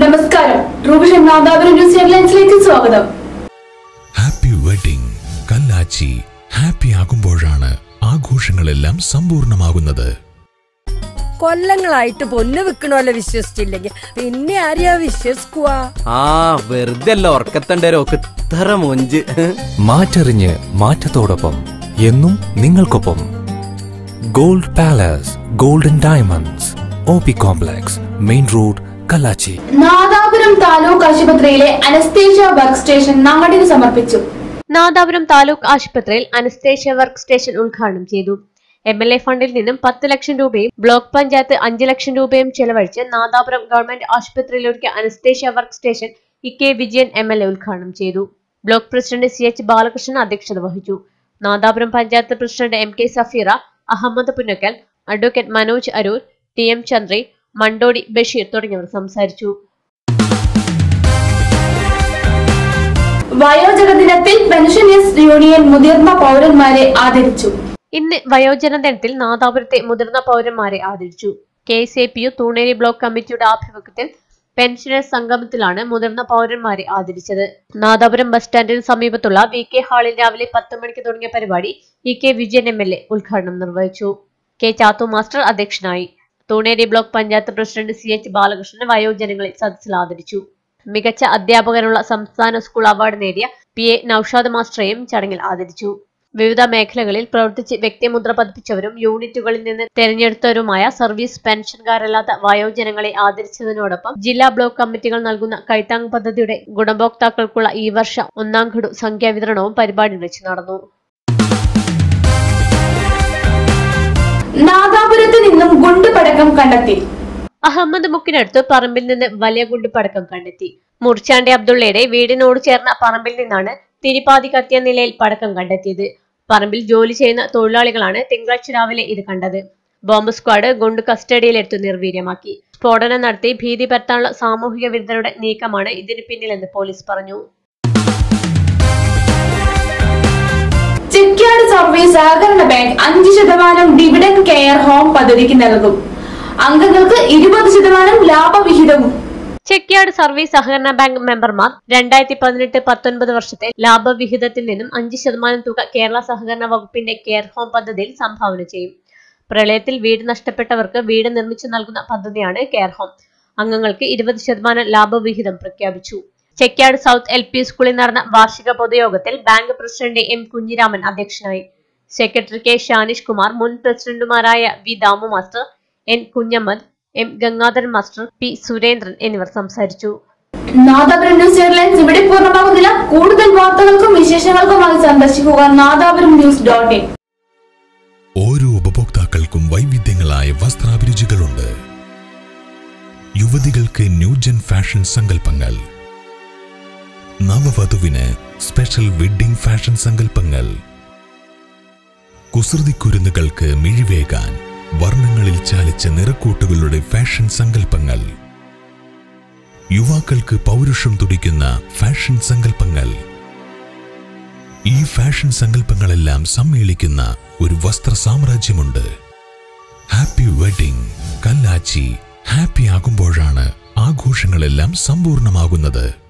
നമസ്കാരം. റൂബിഷൻ നാദാപുരം ന്യൂസ് ഹെഡ്ലൈൻസിലേക്ക് സ്വാഗതം. Happy wedding Kallachi happy ആകുമ്പോഴാണ് ആഘോഷങ്ങളെല്ലാം സമ്പൂർണമാകുന്നത് കൊല്ലങ്ങളായിട്ട് പൊന്ന് വിൽക്കണമല്ലോ വിശ്വസിച്ചില്ലെങ്കിൽ പിന്നെ ആരെയാ വിശ്വസിക്കുക? ആ വെറുതെ അല്ല ഉറക്കത്തണ്ടേരോക്ക് ഇത്ര മൊഞ്ച്. മാറ്ററിഞ്ഞ് മാറ്റത്തോടൊപ്പം എന്നും നിങ്ങൾക്കൊപ്പം. Gold Palace Golden Diamonds O P complex main road Kallachi. Nadapuram taluk ആശുപത്രിയിലെ അനസ്തേഷ്യ വർക്ക് സ്റ്റേഷൻ നാടിന് സമർപ്പിച്ചു. നാദാപുരം താലൂക്ക് ആശുപത്രിയിൽ അനസ്തേഷ്യ വർക്ക് സ്റ്റേഷൻ ഉദ്ഘാടനം ചെയ്തു. എം എൽ എ ഫണ്ടിൽ നിന്നും പത്ത് ലക്ഷം രൂപയും ബ്ലോക്ക് പഞ്ചായത്ത് അഞ്ച് ലക്ഷം രൂപയും ചെലവഴിച്ച് Nadapuram government ആശുപത്രിയിലൊരുക്കിയ anaesthesia work station E K Vijayan M L A ഉദ്ഘാടനം ചെയ്തു. Block president C H Balakrishnan അധ്യക്ഷത വഹിച്ചു. Nadapuram panchayat president M K Safeera Ahammed Punnakkal advocate Manoj Aroor T M Chandri Mandodi Basheer തുടങ്ങിയവർ സംസാരിച്ചു. വയോജക ദിനത്തിൽ pensioners union മുതിർന്ന പൗരന്മാരെ ആദരിച്ചു. ഇന്ന് വയോജന ദിനത്തിൽ നാദാപുരത്തെ മുതിർന്ന പൗരന്മാരെ ആദരിച്ചു. K S A P U Thooneri block കമ്മിറ്റിയുടെ ആഭിമുഖ്യത്തിൽ പെൻഷനേഴ്സ് സംഗമത്തിലാണ് മുതിർന്ന പൗരന്മാരെ ആദരിച്ചത്. നാദാപുരം ബസ് സ്റ്റാൻഡിന് സമീപത്തുള്ള വി കെ ഹാളിൽ രാവിലെ പത്ത് മണിക്ക് തുടങ്ങിയ പരിപാടി E K Vijayan M L A ഉദ്ഘാടനം നിർവഹിച്ചു. കെ ചാത്തു മാസ്റ്റർ അധ്യക്ഷനായി. Thooneri block panchayat president C H Balakrishnan വയോജനങ്ങളെ സദസ്സിൽ ആദരിച്ചു. മികച്ച അധ്യാപകനുള്ള സംസ്ഥാന സ്കൂൾ അവാർഡ് നേടിയ പി എ നൌഷാദ് മാസ്റ്ററെയും ചടങ്ങിൽ ആദരിച്ചു. വിവിധ മേഖലകളിൽ പ്രവർത്തിച്ച് വ്യക്തിമുദ്ര പതിപ്പിച്ചവരും യൂണിറ്റുകളിൽ നിന്ന് തെരഞ്ഞെടുത്തവരുമായ സർവീസ് പെൻഷൻകാരല്ലാത്ത വയോജനങ്ങളെ ആദരിച്ചതിനോടൊപ്പം ജില്ലാ ബ്ലോക്ക് കമ്മിറ്റികൾ നൽകുന്ന കൈത്താങ് പദ്ധതിയുടെ ഗുണഭോക്താക്കൾക്കുള്ള ഈ വർഷം ഒന്നാം ഘടു സംഖ്യാ വിതരണവും പരിപാടി വെച്ച് നടന്നു. നാദാപുരത്ത് നിന്നും ഗുണ്ടുപടക്കം കണ്ടെത്തി. അഹമ്മദ് മുക്കിനടുത്ത് പറമ്പിൽ നിന്ന് വലിയ ഗുണ്ടുപടക്കം കണ്ടെത്തി. മുറിച്ചാണ്ടി അബ്ദുള്ളയുടെ വീടിനോട് ചേർന്ന പറമ്പിൽ നിന്നാണ് തിരിപ്പാതി കത്തിയ നിലയിൽ പടക്കം കണ്ടെത്തിയത്. പറമ്പിൽ ജോലി ചെയ്യുന്ന തൊഴിലാളികളാണ് തിങ്കളാഴ്ച രാവിലെ ഇത് കണ്ടത്. ബോംബ് സ്ക്വാഡ് ഗുണ്ട് കസ്റ്റഡിയിലെടുത്ത് നിർവീര്യമാക്കി. സ്ഫോടനം നടത്തി ഭീതി പരത്താനുള്ള സാമൂഹിക വിരുദ്ധരുടെ നീക്കമാണ് ഇതിന് പിന്നിലെന്ന് പോലീസ് പറഞ്ഞു. ചെക്യാട് സർവീസ് സഹകരണ ബാങ്ക് അഞ്ച് ശതമാനം ഡിവിഡൻ കെയർ ഹോം പദ്ധതിക്ക് നൽകും. അംഗങ്ങൾക്ക് ഇരുപത് ശതമാനം ലാഭവിഹിതവും. ചെക്യാർഡ് സർവീസ് സഹകരണ ബാങ്ക് മെമ്പർമാർ രണ്ടായിരത്തി പതിനെട്ട് പത്തൊൻപത് വർഷത്തെ ലാഭവിഹിതത്തിൽ നിന്നും അഞ്ച് ശതമാനം തുക കേരള സഹകരണ വകുപ്പിന്റെ കെയർ ഹോം പദ്ധതിയിൽ സംഭാവന ചെയ്യും. പ്രളയത്തിൽ വീട് നഷ്ടപ്പെട്ടവർക്ക് വീട് നിർമ്മിച്ചു നൽകുന്ന പദ്ധതിയാണ് കെയർ ഹോം അംഗങ്ങൾക്ക് ഇരുപത് ശതമാനം ലാഭവിഹിതം പ്രഖ്യാപിച്ചു. ചെക്യാട് സൗത്ത് എൽ പി സ്കൂളിൽ നടന്ന വാർഷിക പൊതുയോഗത്തിൽ ബാങ്ക് പ്രസിഡന്റ് എം കുഞ്ഞിരാമൻ അധ്യക്ഷനായി. സെക്രട്ടറി കെ ഷാനിഷ് കുമാർ മുൻ പ്രസിഡന്റുമാരായ V Damu master N Kunhammad M Gangadharan master P Surendran എന്നിവർ സംസാരിച്ചു. നാദാപുരം ന്യൂസ് ഹെഡ്ലൈൻസ് ഇവിടെ പൂർണമാകുന്നില്ല. കൂടുതൽ വാർത്തകൾക്കും വിശേഷങ്ങൾക്കുമായി സന്ദർശിക്കുക നാദാപുരം ന്യൂസ് ഡോട്ട് ഇൻ. ഓരോ ഉപഭോക്താക്കൾക്കും വൈവിധ്യങ്ങളായ വസ്ത്രാഭിരുചികളുണ്ട്. യുവതികൾക്ക് ന്യൂജൻ ഫാഷൻ സങ്കല്പങ്ങൾ നവവധുവിന് സ്പെഷ്യൽ വെഡിംഗ് ഫാഷൻ സങ്കല്പങ്ങൾ. കുസൃതിക്കുരുന്നുകൾക്ക് മിഴിവേകാൻ വർണങ്ങളിൽ ചാലിച്ച നിറക്കൂട്ടുകളുടെ ഫാഷൻ സങ്കല്പങ്ങൾ. യുവാക്കൾക്ക് പൗരുഷം തുടിക്കുന്ന ഫാഷൻ സങ്കല്പങ്ങൾ. ഈ ഫാഷൻ സങ്കല്പങ്ങളെല്ലാം സമ്മേളിക്കുന്ന ഒരു വസ്ത്ര സാമ്രാജ്യമുണ്ട്. ഹാപ്പി വെഡിംഗ് കല്ലാച്ചി ഹാപ്പി ആകുമ്പോഴാണ് ആഘോഷങ്ങളെല്ലാം സമ്പൂർണമാകുന്നത്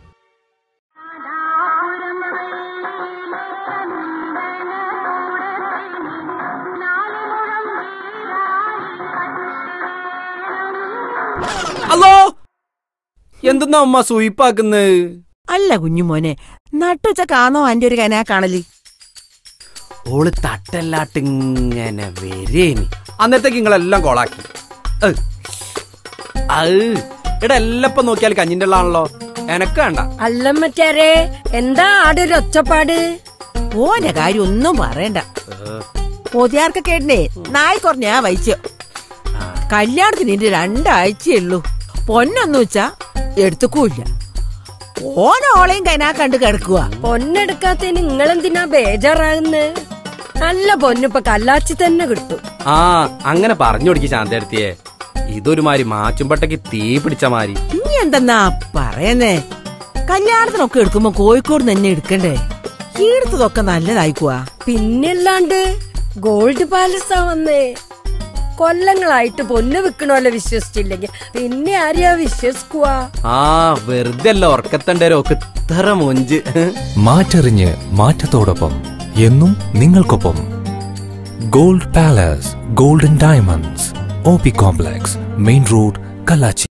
എന്തെന്നാ അമ്മ സൂയിപ്പാക്കുന്നത് അല്ല കുഞ്ഞുമോനെ. നട്ടുച്ച കാണോ അന്റെ ഒരു കനാ കാണൽ? ഓൾ തട്ടല്ലാട്ടിങ്ങനെ വരേനി. അന്നേരത്തേക്ക് നിങ്ങളെല്ലാം കോളാക്കി. എടാ എല്ലപ്പം നോക്കിയാൽ കഞ്ഞിന്റെ ഉള്ളാണല്ലോ. എനക്ക് വേണ്ട. അല്ല മറ്റാരേ. എന്താ ആടെ ഒരു ഒച്ചപ്പാട്? ഓന്റെ കാര്യം ഒന്നും പറയണ്ട. പൊതിയാർക്ക് കേട്ടേ നായി കുറഞ്ഞാ വൈച്ച കല്യാണത്തിന് ഇന്റെ രണ്ടാഴ്ചയുള്ളൂ പൊന്നൊന്നു വെച്ചാ എടുത്തുക്കൂല്ല. ഓനോളെയും കനാ കണ്ട് കിടക്കുക പൊന്നെടുക്കാത്തതിന് നിങ്ങളെന്തിനാ ബേജാറാകുന്നത് നല്ല പൊന്നിപ്പൊ കല്ലാച്ചി തന്നെ കിട്ടും. ആ അങ്ങനെ പറഞ്ഞു കൊടുക്കി ശാന്തടുത്തിയെ. ഇതൊരു മാതിരി മാച്ചുംപട്ടക്ക് തീ പിടിച്ച മാരി നീ എന്തെന്നാ പറയുന്നേ? കല്യാണത്തിനൊക്കെ എടുക്കുമ്പോ കോഴിക്കോട് തന്നെ എടുക്കണ്ടേ? ഈടുത്തതൊക്കെ നല്ലതായിക്കുവാ. പിന്നല്ലാണ്ട് ഗോൾഡ് പാലസാ വന്നേ. കൊല്ലങ്ങളായിട്ട് പൊന്ന് വിൽക്കണോല്ലോ വിശ്വസിച്ചില്ലെങ്കിൽ പിന്നെ ആരെയാ വിശ്വസിക്കുക? ആ വെറുതെ അല്ല ഉറക്കത്തണ്ടേരോക്ക് ഇത്ര മൊഞ്ച്. മാറ്ററിഞ്ഞ് മാറ്റത്തോടൊപ്പം എന്നും നിങ്ങൾക്കൊപ്പം. Gold palace golden diamonds O P complex main road Kallachi